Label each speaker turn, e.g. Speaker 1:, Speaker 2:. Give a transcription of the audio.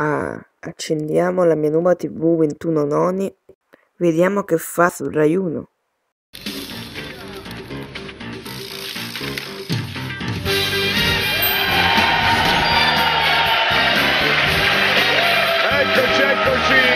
Speaker 1: Ah, accendiamo la mia nuova TV 21 noni. Vediamo che fa sul Rai 1. Eccoci, eccoci!